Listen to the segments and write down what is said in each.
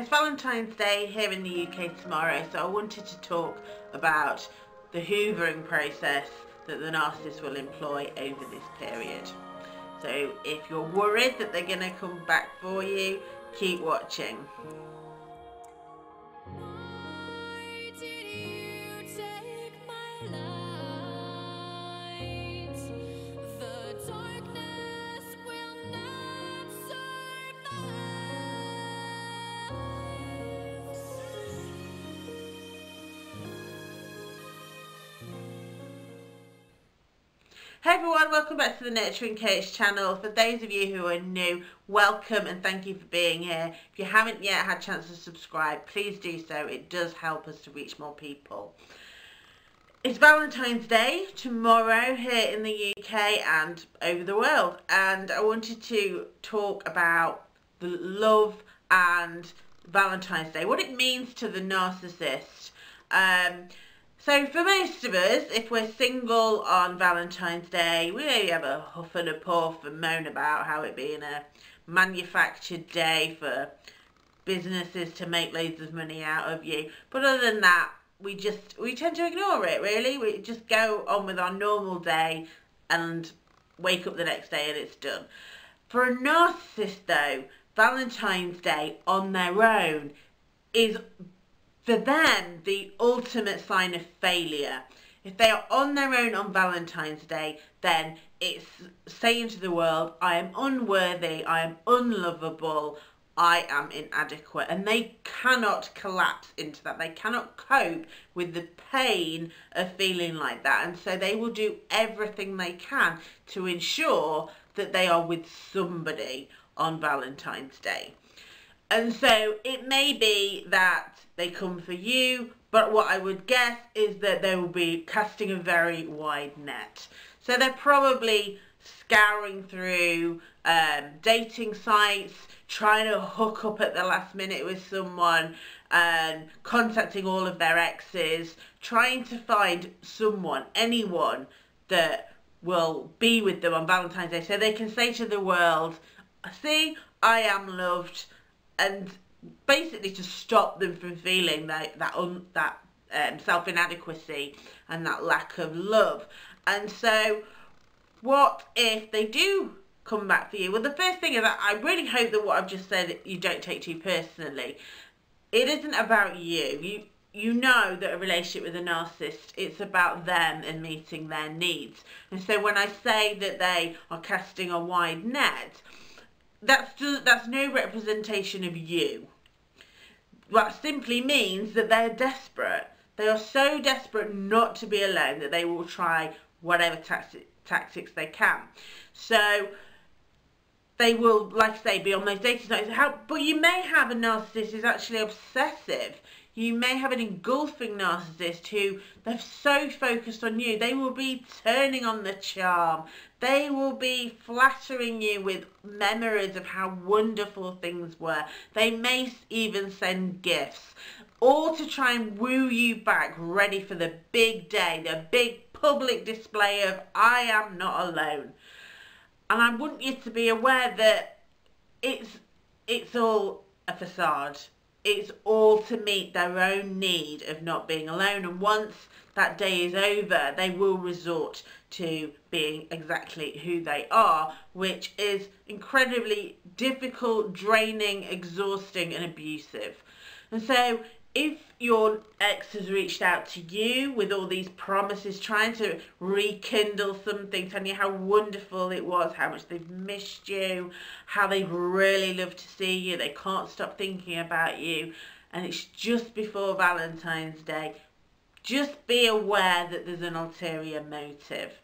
It's Valentine's Day here in the UK tomorrow, so I wanted to talk about the hoovering process that the narcissist will employ over this period. So if you're worried that they're going to come back for you, keep watching. Hey everyone, welcome back to the Nurturing Coach channel. For those of you who are new, welcome and thank you for being here. If you haven't yet had a chance to subscribe, please do so. It does help us to reach more people. It's Valentine's Day tomorrow here in the UK and over the world and I wanted to talk about the love and Valentine's Day, what it means to the narcissist. Um, so for most of us, if we're single on Valentine's Day, we have a huff and a puff and moan about how it being a manufactured day for businesses to make loads of money out of you. But other than that, we just, we tend to ignore it really. We just go on with our normal day and wake up the next day and it's done. For a narcissist though, Valentine's Day on their own is for them the ultimate sign of failure. If they are on their own on Valentine's Day, then it's saying to the world, I am unworthy, I am unlovable, I am inadequate. And they cannot collapse into that. They cannot cope with the pain of feeling like that. And so they will do everything they can to ensure that they are with somebody on Valentine's Day. And so it may be that they come for you, but what I would guess is that they will be casting a very wide net. So they're probably scouring through um, dating sites, trying to hook up at the last minute with someone, and contacting all of their exes, trying to find someone, anyone that will be with them on Valentine's Day so they can say to the world, see, I am loved, and basically to stop them from feeling that that un, that um, self inadequacy and that lack of love. And so, what if they do come back for you? Well, the first thing is that I really hope that what I've just said you don't take too personally. It isn't about you. You you know that a relationship with a narcissist it's about them and meeting their needs. And so when I say that they are casting a wide net, that's just, that's no representation of you. That simply means that they're desperate. They are so desperate not to be alone that they will try whatever tactics they can. So they will, like I say, be on those dating sites. But you may have a narcissist who's actually obsessive you may have an engulfing narcissist who they're so focused on you, they will be turning on the charm. They will be flattering you with memories of how wonderful things were. They may even send gifts, all to try and woo you back, ready for the big day, the big public display of I am not alone. And I want you to be aware that it's it's all a facade it's all to meet their own need of not being alone and once that day is over they will resort to being exactly who they are which is incredibly difficult draining exhausting and abusive. And so if your ex has reached out to you with all these promises, trying to rekindle something, telling you how wonderful it was, how much they've missed you, how they'd really love to see you, they can't stop thinking about you, and it's just before Valentine's Day, just be aware that there's an ulterior motive.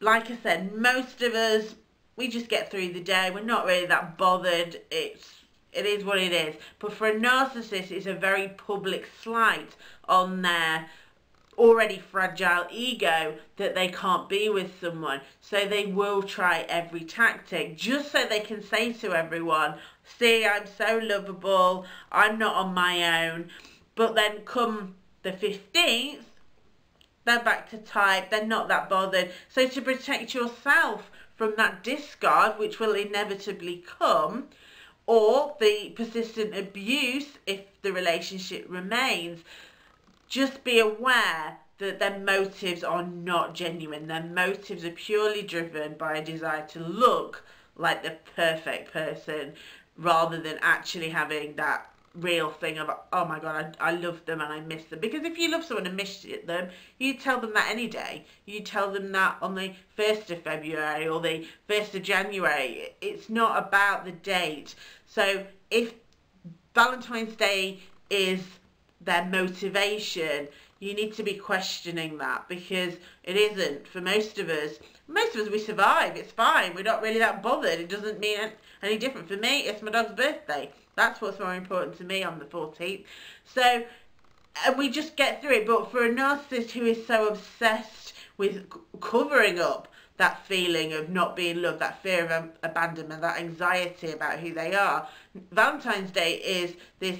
Like I said, most of us, we just get through the day. We're not really that bothered. It's it is what it is. But for a narcissist, it's a very public slight on their already fragile ego that they can't be with someone. So they will try every tactic just so they can say to everyone, see, I'm so lovable, I'm not on my own. But then come the 15th, they're back to type, they're not that bothered. So to protect yourself from that discard, which will inevitably come, or the persistent abuse if the relationship remains, just be aware that their motives are not genuine. Their motives are purely driven by a desire to look like the perfect person rather than actually having that real thing of oh my god I, I love them and I miss them. Because if you love someone and miss them you tell them that any day. You tell them that on the 1st of February or the 1st of January. It's not about the date. So if Valentine's Day is their motivation you need to be questioning that because it isn't for most of us. Most of us we survive. It's fine. We're not really that bothered. It doesn't mean any different. For me it's my dog's birthday that's what's more important to me on the 14th so uh, we just get through it but for a narcissist who is so obsessed with covering up that feeling of not being loved, that fear of abandonment, that anxiety about who they are. Valentine's Day is this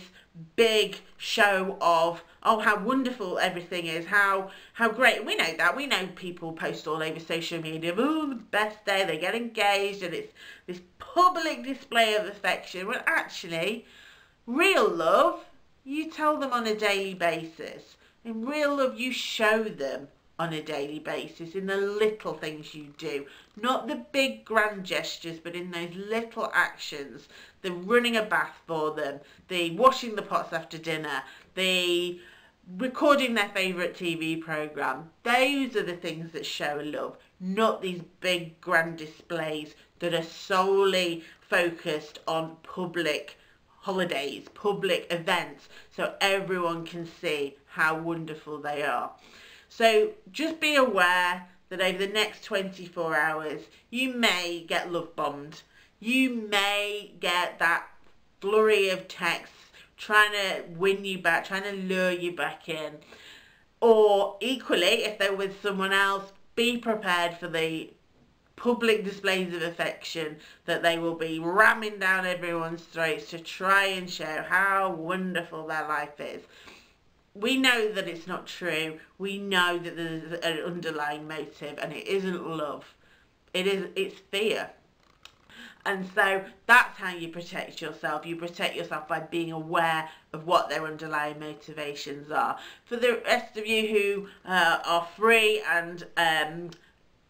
big show of oh how wonderful everything is how how great. We know that. We know people post all over social media oh the best day they get engaged and it's this public display of affection. Well actually real love you tell them on a daily basis. In real love you show them on a daily basis in the little things you do. Not the big grand gestures, but in those little actions. The running a bath for them, the washing the pots after dinner, the recording their favourite TV programme. Those are the things that show love, not these big grand displays that are solely focused on public holidays, public events, so everyone can see how wonderful they are. So just be aware that over the next 24 hours, you may get love bombed. You may get that flurry of texts trying to win you back, trying to lure you back in. Or equally, if they're with someone else, be prepared for the public displays of affection that they will be ramming down everyone's throats to try and show how wonderful their life is we know that it's not true. We know that there's an underlying motive and it isn't love. It is it's fear. And so that's how you protect yourself. You protect yourself by being aware of what their underlying motivations are. For the rest of you who uh, are free and um,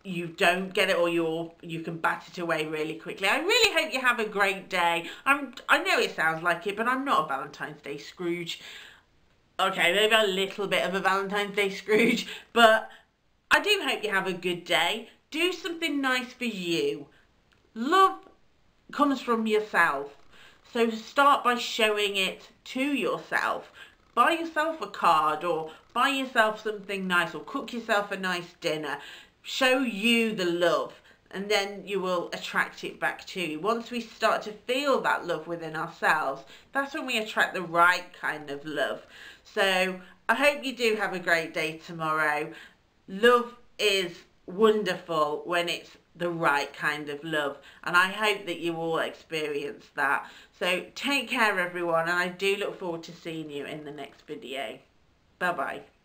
you don't get it or you you can bat it away really quickly. I really hope you have a great day. I'm I know it sounds like it, but I'm not a Valentine's Day Scrooge okay, maybe a little bit of a Valentine's Day Scrooge, but I do hope you have a good day. Do something nice for you. Love comes from yourself. So start by showing it to yourself. Buy yourself a card or buy yourself something nice or cook yourself a nice dinner. Show you the love and then you will attract it back to you. Once we start to feel that love within ourselves, that's when we attract the right kind of love. So I hope you do have a great day tomorrow. Love is wonderful when it's the right kind of love and I hope that you all experience that. So take care everyone and I do look forward to seeing you in the next video. Bye bye.